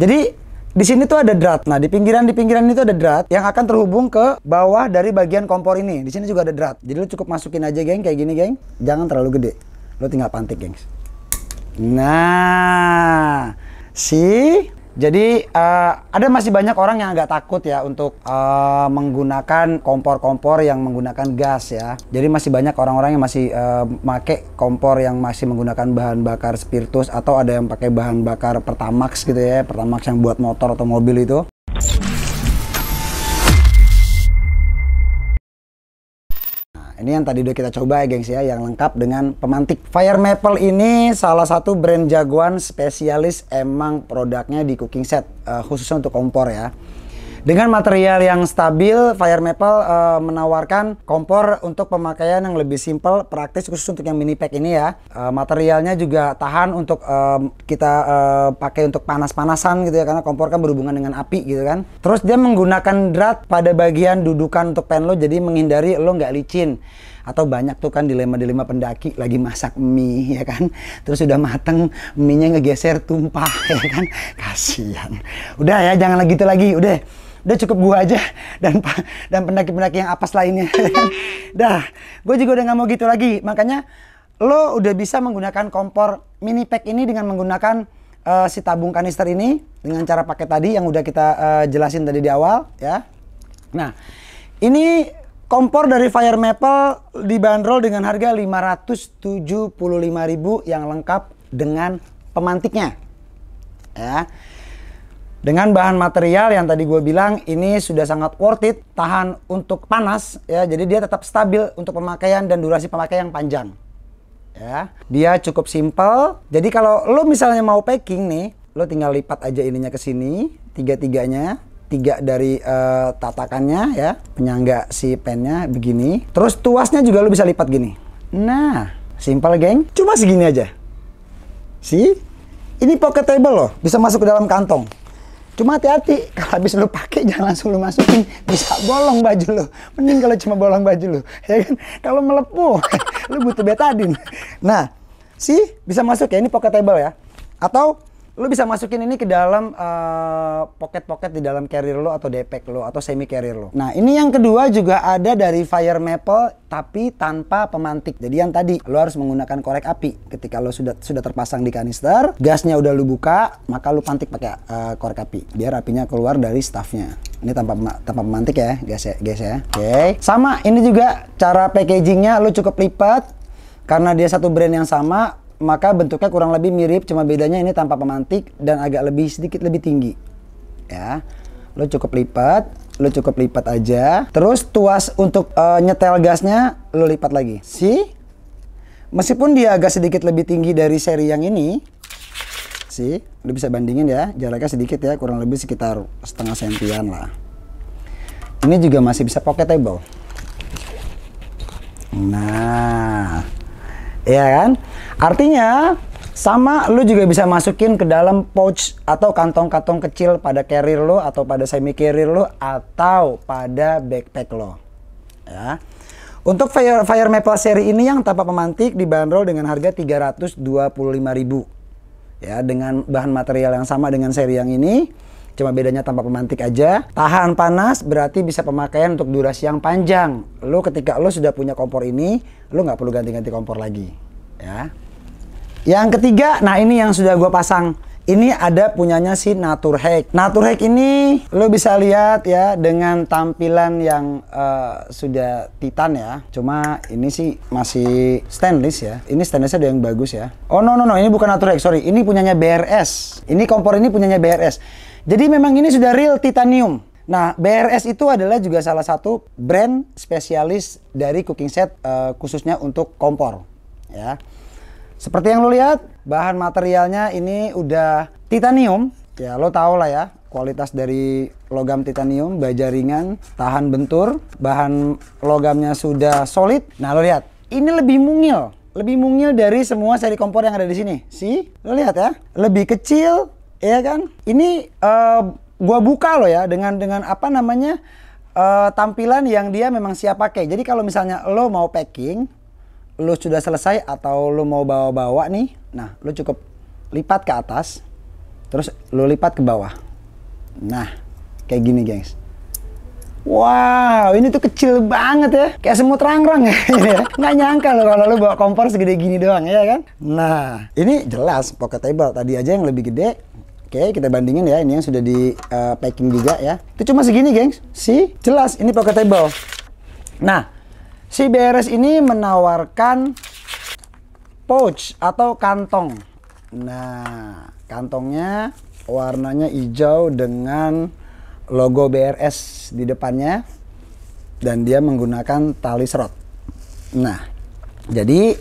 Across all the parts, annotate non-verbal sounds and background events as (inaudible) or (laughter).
Jadi di sini tuh ada drat. Nah, di pinggiran di pinggiran itu ada drat yang akan terhubung ke bawah dari bagian kompor ini. Di sini juga ada drat. Jadi lu cukup masukin aja, geng, kayak gini, geng. Jangan terlalu gede. Lu tinggal pantik, gengs. Nah, si jadi uh, ada masih banyak orang yang agak takut ya untuk uh, menggunakan kompor-kompor yang menggunakan gas ya. Jadi masih banyak orang-orang yang masih uh, make kompor yang masih menggunakan bahan bakar spiritus atau ada yang pakai bahan bakar Pertamax gitu ya, Pertamax yang buat motor atau mobil itu. Ini yang tadi udah kita coba ya gengs ya, yang lengkap dengan pemantik. Fire Maple ini salah satu brand jagoan spesialis emang produknya di cooking set, uh, khususnya untuk kompor ya. Dengan material yang stabil, Fire Maple uh, menawarkan kompor untuk pemakaian yang lebih simpel, praktis khusus untuk yang mini pack ini ya. Uh, materialnya juga tahan untuk uh, kita uh, pakai untuk panas-panasan gitu ya, karena kompor kan berhubungan dengan api gitu kan. Terus dia menggunakan drat pada bagian dudukan untuk pan lo, jadi menghindari lo nggak licin atau banyak tuh kan dilema-dilema pendaki lagi masak mie (laughs) ya kan terus sudah mateng mie-nya ngegeser tumpah (laughs) ya kan kasihan udah ya jangan lagi itu lagi udah udah cukup gua aja (laughs) dan dan pendaki-pendaki yang apes lainnya. dah, gue juga udah nggak mau gitu lagi. Makanya lo udah bisa menggunakan kompor mini pack ini dengan menggunakan uh, si tabung kanister ini dengan cara pakai tadi yang udah kita uh, jelasin tadi di awal ya. Nah, ini kompor dari Fire Maple dibanderol dengan harga 575.000 yang lengkap dengan pemantiknya. Ya. Dengan bahan material yang tadi gue bilang ini sudah sangat worth it, tahan untuk panas ya, jadi dia tetap stabil untuk pemakaian dan durasi pemakaian yang panjang. Ya, dia cukup simple. Jadi kalau lo misalnya mau packing nih, lo tinggal lipat aja ininya ke sini, tiga-tiganya, tiga dari uh, tatakannya ya, penyangga si pennya begini. Terus tuasnya juga lo bisa lipat gini. Nah, simple geng, cuma segini aja. Si, ini pocket table loh, bisa masuk ke dalam kantong. Cuma hati-hati, (laughs) kalau habis lu pakai jangan langsung lu masukin, bisa bolong baju lu. Mending kalau cuma bolong baju lu, (laughs) ya kan? Kalau melepuh, (laughs) lu butuh betadin. Nah, sih bisa masuk ya, ini pocket table ya. Atau lu bisa masukin ini ke dalam uh, pocket-pocket di dalam carrier lo atau depek lo atau semi carrier lo. Nah, ini yang kedua juga ada dari Fire Maple tapi tanpa pemantik. Jadi yang tadi lo harus menggunakan korek api. Ketika lo sudah sudah terpasang di kanister, gasnya udah lu buka, maka lu pantik pakai uh, korek api biar apinya keluar dari staffnya. Ini tanpa tanpa pemantik ya, guys ya, guys ya. Oke. Okay. Sama ini juga cara packagingnya lo cukup lipat karena dia satu brand yang sama maka bentuknya kurang lebih mirip cuma bedanya ini tanpa pemantik dan agak lebih sedikit lebih tinggi. Ya lo cukup lipat lo cukup lipat aja. Terus tuas untuk uh, nyetel gasnya lo lipat lagi. Sih meskipun dia agak sedikit lebih tinggi dari seri yang ini sih lo bisa bandingin ya jaraknya sedikit ya kurang lebih sekitar setengah sentian lah. Ini juga masih bisa pocketable. Nah ya kan Artinya sama lu juga bisa masukin ke dalam pouch atau kantong-kantong kecil pada carrier lo atau pada semi carrier lo atau pada backpack lo. Ya. Untuk Fire, Fire Maple seri ini yang tanpa pemantik dibanderol dengan harga 325.000. Ya, dengan bahan material yang sama dengan seri yang ini, cuma bedanya tanpa pemantik aja. Tahan panas berarti bisa pemakaian untuk durasi yang panjang. Lo ketika lo sudah punya kompor ini, lo nggak perlu ganti-ganti kompor lagi. Ya. Yang ketiga, nah ini yang sudah gue pasang. Ini ada punyanya si Naturhack. Naturhack ini lo bisa lihat ya dengan tampilan yang uh, sudah titan ya. Cuma ini sih masih stainless ya. Ini stainlessnya ada yang bagus ya. Oh no no no, ini bukan Naturhack, sorry. Ini punyanya BRS. Ini kompor ini punyanya BRS. Jadi memang ini sudah real titanium. Nah, BRS itu adalah juga salah satu brand spesialis dari cooking set uh, khususnya untuk kompor ya. Seperti yang lo lihat, bahan materialnya ini udah titanium. Ya, lo tau lah ya, kualitas dari logam titanium, baja ringan, tahan bentur, bahan logamnya sudah solid. Nah, lo lihat, ini lebih mungil, lebih mungil dari semua seri kompor yang ada di sini. Si, lo lihat ya, lebih kecil, ya kan? Ini uh, gua buka lo ya dengan dengan apa namanya uh, tampilan yang dia memang siap pakai. Jadi kalau misalnya lo mau packing, lu sudah selesai atau lu mau bawa-bawa nih, nah lu cukup lipat ke atas, terus lo lipat ke bawah nah kayak gini gengs Wow, ini tuh kecil banget ya. Kayak semut rangrang ya. (laughs) Nggak nyangka loh kalau lo bawa kompor segede gini doang ya kan. Nah, ini jelas pocket table. Tadi aja yang lebih gede. Oke, kita bandingin ya. Ini yang sudah di uh, packing juga ya. Itu cuma segini, gengs. Si, jelas ini pocket table. Nah, si BRS ini menawarkan pouch atau kantong. Nah, kantongnya warnanya hijau dengan logo BRS di depannya dan dia menggunakan tali serot. Nah, jadi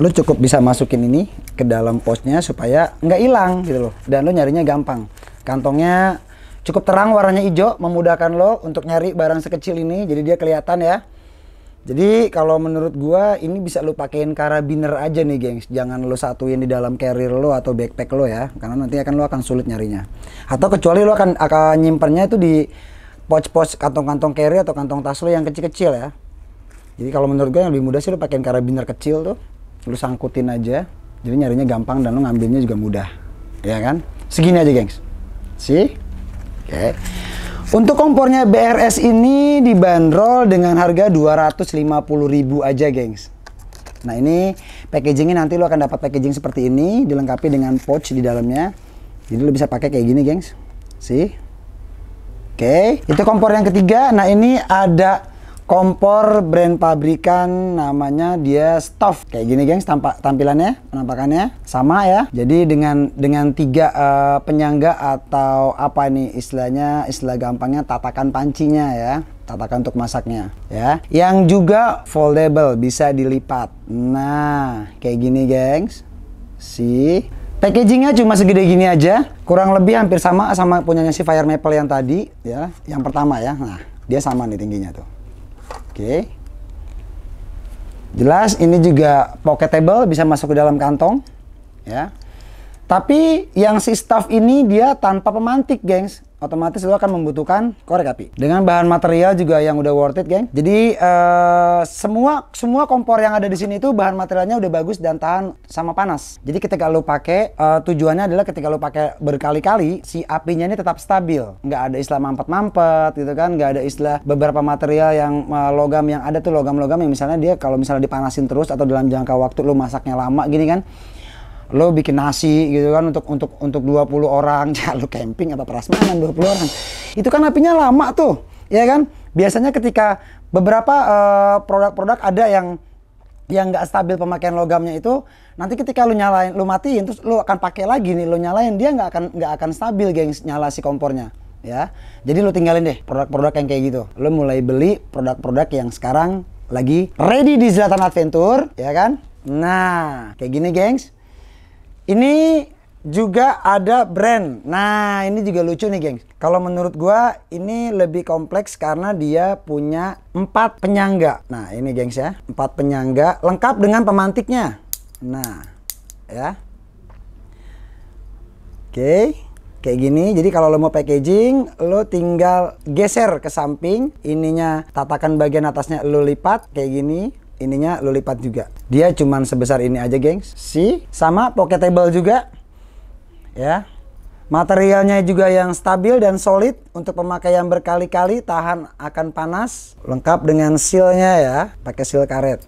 lu cukup bisa masukin ini ke dalam posnya supaya nggak hilang gitu loh dan lu nyarinya gampang. Kantongnya cukup terang warnanya hijau memudahkan lo untuk nyari barang sekecil ini jadi dia kelihatan ya. Jadi kalau menurut gua ini bisa lu pakein karabiner aja nih, gengs. Jangan lu satuin di dalam carrier lo atau backpack lo ya, karena nanti akan lu akan sulit nyarinya. Atau kecuali lu akan akan nyimpennya itu di pouch-pouch kantong-kantong carrier atau kantong tas lo yang kecil-kecil ya. Jadi kalau menurut gua yang lebih mudah sih lu pakein karabiner kecil tuh, lu sangkutin aja. Jadi nyarinya gampang dan lu ngambilnya juga mudah. Ya kan? Segini aja, gengs. Sih? Oke. Okay. Untuk kompornya BRS ini dibanderol dengan harga 250.000 aja, gengs. Nah, ini packagingnya nanti lo akan dapat packaging seperti ini, dilengkapi dengan pouch di dalamnya. Jadi lo bisa pakai kayak gini, gengs. Sih? Oke, itu kompor yang ketiga. Nah, ini ada kompor brand pabrikan namanya dia Stoff. Kayak gini gengs tampak tampilannya penampakannya. Sama ya. Jadi dengan dengan tiga uh, penyangga atau apa nih istilahnya istilah gampangnya tatakan pancinya ya. Tatakan untuk masaknya ya. Yang juga foldable bisa dilipat. Nah kayak gini gengs. Si Packagingnya cuma segede gini aja, kurang lebih hampir sama sama punyanya si Fire Maple yang tadi, ya, yang pertama ya. Nah, dia sama nih tingginya tuh. Oke. Jelas ini juga pocketable bisa masuk ke dalam kantong ya. Tapi yang si staff ini dia tanpa pemantik, gengs otomatis lo akan membutuhkan korek api. Dengan bahan material juga yang udah worth it, geng. Jadi uh, semua semua kompor yang ada di sini itu bahan materialnya udah bagus dan tahan sama panas. Jadi ketika lo pakai uh, tujuannya adalah ketika lo pakai berkali-kali si apinya ini tetap stabil. Nggak ada istilah mampet-mampet gitu kan, nggak ada istilah beberapa material yang uh, logam yang ada tuh logam-logam yang misalnya dia kalau misalnya dipanasin terus atau dalam jangka waktu lo masaknya lama gini kan lo bikin nasi gitu kan untuk untuk untuk 20 orang. (laughs) Ya lo camping apa prasmanan 20 orang. Itu kan apinya lama tuh ya kan? Biasanya ketika beberapa eh, produk-produk uh, ada yang yang nggak stabil pemakaian logamnya itu nanti ketika lo nyalain lo matiin terus lo akan pakai lagi nih lo nyalain dia nggak akan nggak akan stabil geng nyala si kompornya ya. Jadi lo tinggalin deh produk-produk yang kayak gitu. Lo mulai beli produk-produk yang sekarang lagi ready di Zlatan Adventure ya kan? Nah kayak gini gengs ini juga ada brand. Nah, ini juga lucu nih, geng. Kalau menurut gua ini lebih kompleks karena dia punya empat penyangga. Nah, ini gengs ya, empat penyangga lengkap dengan pemantiknya. Nah, ya. Oke, kayak gini. Jadi kalau lo mau packaging, lo tinggal geser ke samping. Ininya tatakan bagian atasnya lo lipat kayak gini ininya lo lipat juga. Dia cuman sebesar ini aja, gengs. Si sama pocketable juga. Ya. Materialnya juga yang stabil dan solid untuk pemakaian berkali-kali, tahan akan panas, lengkap dengan sealnya ya, pakai seal karet.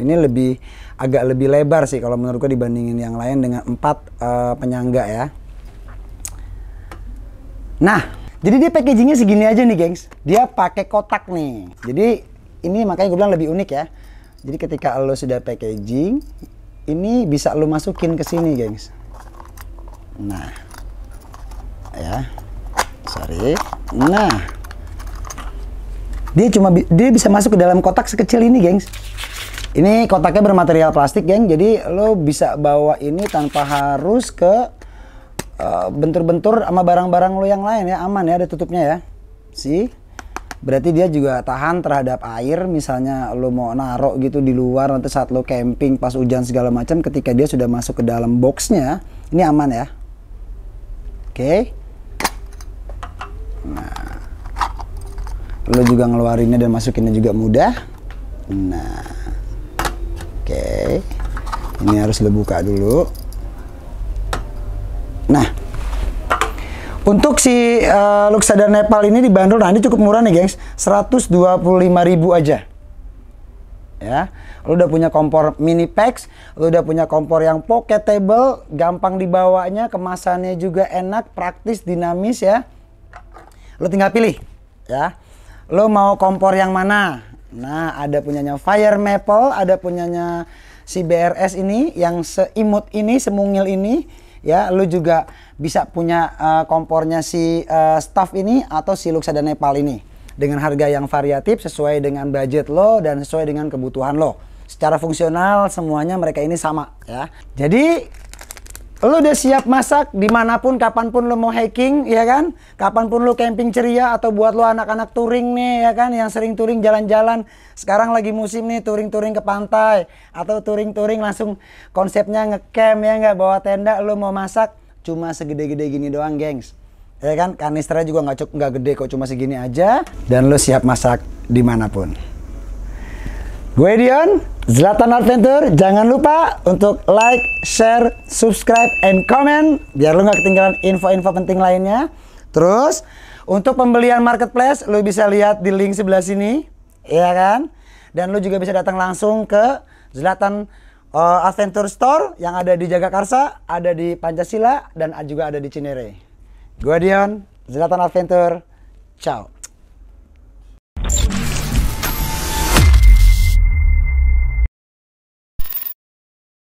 Ini lebih agak lebih lebar sih kalau menurutku dibandingin yang lain dengan empat uh, penyangga ya. Nah, jadi dia packagingnya segini aja nih, gengs. Dia pakai kotak nih. Jadi ini makanya gue bilang lebih unik ya. Jadi ketika lo sudah packaging, ini bisa lo masukin ke sini, gengs. Nah, ya, sorry. Nah, dia cuma dia bisa masuk ke dalam kotak sekecil ini, gengs. Ini kotaknya bermaterial plastik, geng. Jadi lo bisa bawa ini tanpa harus ke uh, bentur-bentur sama barang-barang lo yang lain ya, aman ya, ada tutupnya ya. See? Berarti dia juga tahan terhadap air misalnya lo mau naruh gitu di luar nanti saat lo camping pas hujan segala macam ketika dia sudah masuk ke dalam boxnya ini aman ya? Oke. Okay. nah. Lo juga ngeluarinnya dan masukinnya juga mudah. Nah. Oke. Okay. ini harus lo buka dulu Untuk si uh, Luxada Nepal ini dibanderol, nah ini cukup murah nih gengs, 125.000 aja. Ya, lu udah punya kompor mini packs, lu udah punya kompor yang pocketable, gampang dibawanya, kemasannya juga enak, praktis, dinamis ya. Lu tinggal pilih, ya. Lu mau kompor yang mana? Nah, ada punyanya Fire Maple, ada punyanya si BRS ini yang seimut ini, semungil ini ya lu juga bisa punya uh, kompornya si uh, staff ini atau si Luxada Nepal ini dengan harga yang variatif sesuai dengan budget lo dan sesuai dengan kebutuhan lo. Secara fungsional semuanya mereka ini sama ya. Jadi lo udah siap masak di mana pun kapan pun lo mau hiking ya kan? Kapan pun lo camping ceria atau buat lo anak-anak touring nih ya kan? Yang sering touring jalan-jalan. Sekarang lagi musim nih touring-touring ke pantai atau touring-touring langsung konsepnya ngecamp ya nggak? Bawa tenda lo mau masak cuma segede-gede gini doang gengs. Ya kan? Kanisternya juga nggak cukup nggak gede kok cuma segini aja. Dan lo siap masak di mana pun gue Dion Zlatan Adventure, jangan lupa untuk like, share, subscribe, and comment biar lu nggak ketinggalan info-info penting lainnya. Terus untuk pembelian marketplace, lu bisa lihat di link sebelah sini, ya kan? Dan lu juga bisa datang langsung ke Zlatan uh, Adventure Store yang ada di Jagakarsa, ada di Pancasila, dan juga ada di Cinere. Gue Dion, Zlatan Adventure, ciao.